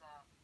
baking the